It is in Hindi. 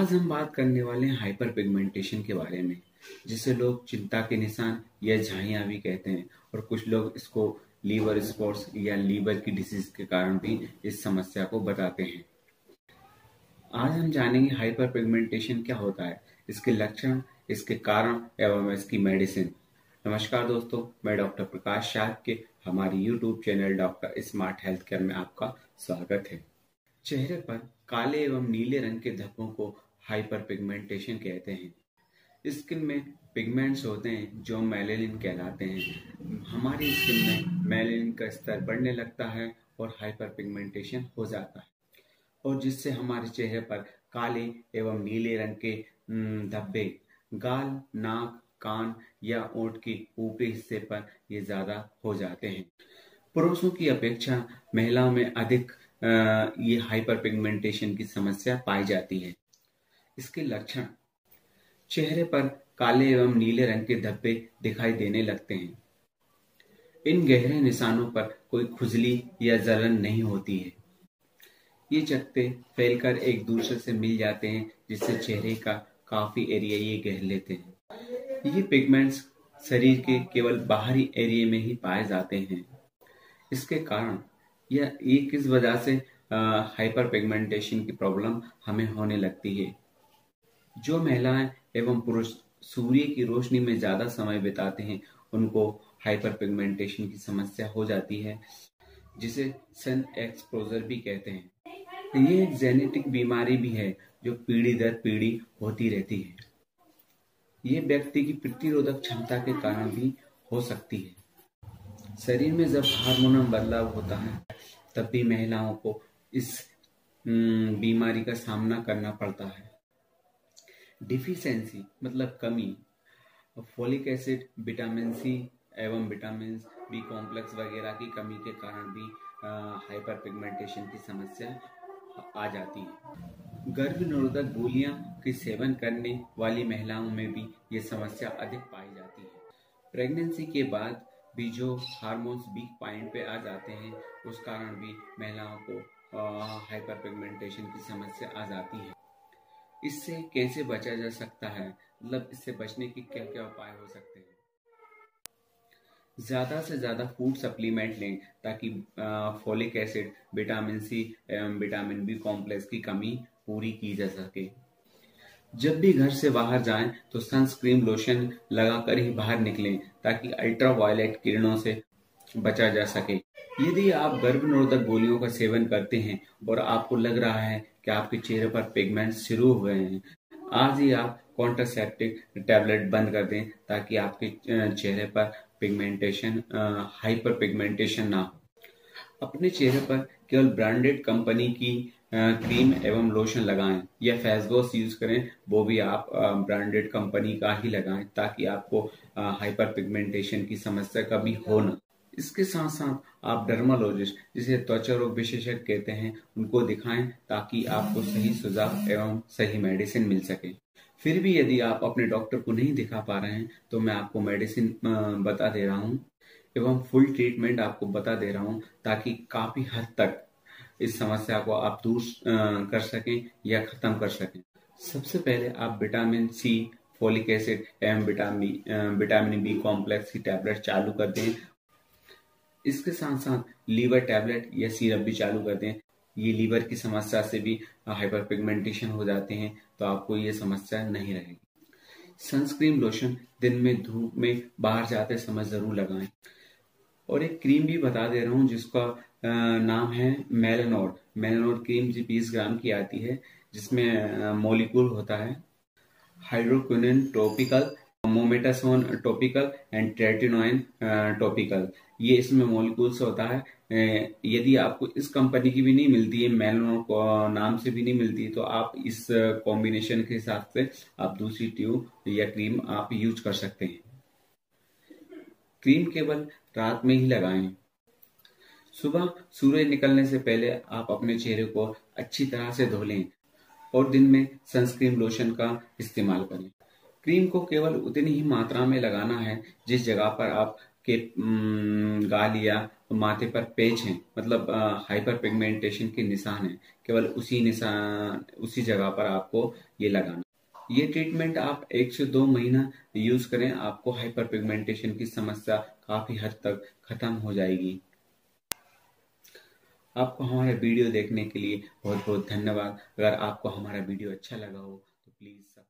आज हम बात करने वाले हैं हाइपर पिगमेंटेशन के बारे में, जिसे लोग चिंता के निशान या झाइया भी कहते हैं, और कुछ लोग इसको लीवर स्पॉट्स या लीवर की डिसीज के कारण भी इस समस्या को बताते हैं। आज हम जानेंगे हाइपर पिगमेंटेशन क्या होता है, इसके लक्षण, इसके कारण एवं इसकी मेडिसिन। नमस्कार दोस्तों, मैं डॉक्टर प्रकाश शाह के हमारी YouTube channel doctor smart health care में आपका स्वागत है। चेहरे पर काले एवं नीले रंग के धब्बों को हाइपर पिगमेंटेशन कहते हैं। स्किन में पिगमेंट्स होते हैं, जो मेलेनिन कहलाते हैं। हमारी स्किन में मेलेनिन का स्तर बढ़ने लगता है और हाइपर पिगमेंटेशन हो जाता है। और जिससे हमारे चेहरे पर काले एवं नीले रंग के धब्बे, गाल, नाक, कान या ओठ के ऊपरी हिस्से पर ये ज़्यादा हो जाते हैं। पुरुषों की अपेक्षा महिलाओं में अधिक ये हाइपर पिगमेंटेशन की समस्या पाई जाती है। इसके लक्षण चेहरे पर काले एवं नीले रंग के धब्बे दिखाई देने लगते हैं। इन गहरे निशानों पर कोई खुजली या जलन नहीं होती है। ये चकते फैलकर एक दूसरे से मिल जाते हैं, जिससे चेहरे का काफ़ी एरिया ये गहर लेते हैं। ये पिगमेंट्स शरीर के केवल बाहरी एरिया में ही पाए जाते हैं। इसके कारण या ये किस वजह से हाइपर पिगमेंटेशन की प्रॉब्लम हमें होने लगती है? जो महिलाएँ एवं पुरुष सूर्य की रोशनी में ज़्यादा समय बिताते हैं उनको हाइपर पिगमेंटेशन की समस्या हो जाती है जिसे सन एक्सपोजर भी कहते हैं। ये एक जेनेटिक बीमारी भी है जो पीढ़ी दर पीढ़ी होती रहती है। ये व्यक्ति की प्रतिरोधक क्षमता के कारण भी हो सकती है। शरीर में जब हार्मोनल बदलाव होता है तब भी महिलाओं को इस हम्म, बीमारी का सामना करना पड़ता है। डिफिशेंसी मतलब कमी फोलिक एसिड विटामिन सी एवं विटामिन बी कॉम्प्लेक्स वगैरह की कमी के कारण भी हाइपर पिगमेंटेशन की समस्या आ जाती है। गर्भ निरोधक गोलियाँ के सेवन करने वाली महिलाओं में भी ये समस्या अधिक पाई जाती है। प्रेगनेंसी के बाद भी जो हार्मोन्स वीक पॉइंट पे आ जाते हैं, उस कारण भी महिलाओं को हाइपर पिगमेंटेशन की समस्या आ जाती है। इससे कैसे बचा जा सकता है? मतलब इससे बचने की क्या क्या उपाय हो सकते हैं? ज़्यादा से ज़्यादा फ़ूड सप्लीमेंट लें ताकि फोलिक एसिड विटामिन सी एवं विटामिन बी कॉम्प्लेक्स की कमी पूरी की जा सके। जब भी घर से बाहर जाएँ तो सनस्क्रीन लोशन लगाकर ही बाहर निकलें ताकि अल्ट्रा वायलेट किरणों से बचा जा सके। यदि आप गर्भ निरोधक गोलियों का सेवन करते हैं और आपको लग रहा है कि आपके चेहरे पर पिगमेंट शुरू हुए हैं, आज ही आप कॉन्ट्रासेप्टिक टैबलेट बंद कर दें ताकि आपके चेहरे पर पिगमेंटेशन हाइपर पिगमेंटेशन ना हो। अपने चेहरे पर केवल ब्रांडेड कंपनी की क्रीम एवं लोशन लगाएँ या फेस वॉश यूज़ करें, वो भी आप ब्रांडेड कंपनी का ही लगाएँ ताकि आपको हाइपर पिगमेंटेशन की समस्या कभी हो ना। इसके साथ साथ आप डर्मालॉजिस्ट, जिसे त्वचा रोग विशेषज्ञ कहते हैं, उनको दिखाएँ ताकि आपको सही सुझाव एवं सही मेडिसिन मिल सके। फिर भी यदि आप अपने डॉक्टर को नहीं दिखा पा रहे हैं तो मैं आपको मेडिसिन बता दे रहा हूँ एवं फुल ट्रीटमेंट आपको बता दे रहा हूँ ताकि काफ़ी हद तक इस समस्या को आप दूर कर सकें या खत्म कर सकें। सबसे पहले आप विटामिन सी, फोलिक एसिड एवं विटामिन विटामिन बी कॉम्प्लेक्स की टैबलेट चालू कर दें इसके साथ साथ लीवर टैबलेट या सिरप भी चालू कर दें ये लीवर की समस्या से भी हाइपर पिगमेंटेशन हो जाते हैं तो आपको ये समस्या नहीं रहेगी। सनस्क्रीन लोशन दिन में धूप में बाहर जाते समय ज़रूर लगाएँ। और एक क्रीम भी बता दे रहा हूँ, जिसका नाम है मेलानोड मेलानोड क्रीम जी बीस ग्राम की आती है, जिसमें मोलिकूल होता है। Hydroquin topical mometasone topical and tretinoin topical ये इसमें मोलिकुल्स होता है। यदि आपको इस कंपनी की भी नहीं मिलती है मेलनो नाम से भी नहीं मिलती तो आप इस कॉम्बिनेशन के हिसाब से आप दूसरी ट्यूब या क्रीम आप यूज़ कर सकते हैं। क्रीम केवल रात में ही लगाएँ। सुबह सूर्य निकलने से पहले आप अपने चेहरे को अच्छी तरह से धो लें और दिन में सनस्क्रीन लोशन का इस्तेमाल करें। क्रीम को केवल उतनी ही मात्रा में लगाना है जिस जगह पर आप के गाल या माथे पर पेच हैं मतलब हाइपर पिगमेंटेशन के निशान हैं, केवल उसी निशान, उसी जगह पर आपको ये लगाना ये ट्रीटमेंट आप एक से दो महीना यूज़ करें, आपको हाइपर पिगमेंटेशन की समस्या काफ़ी हद तक खत्म हो जाएगी। आपको हमारा वीडियो देखने के लिए बहुत बहुत धन्यवाद। अगर आपको हमारा वीडियो अच्छा लगा हो तो प्लीज़ सब्सक्राइब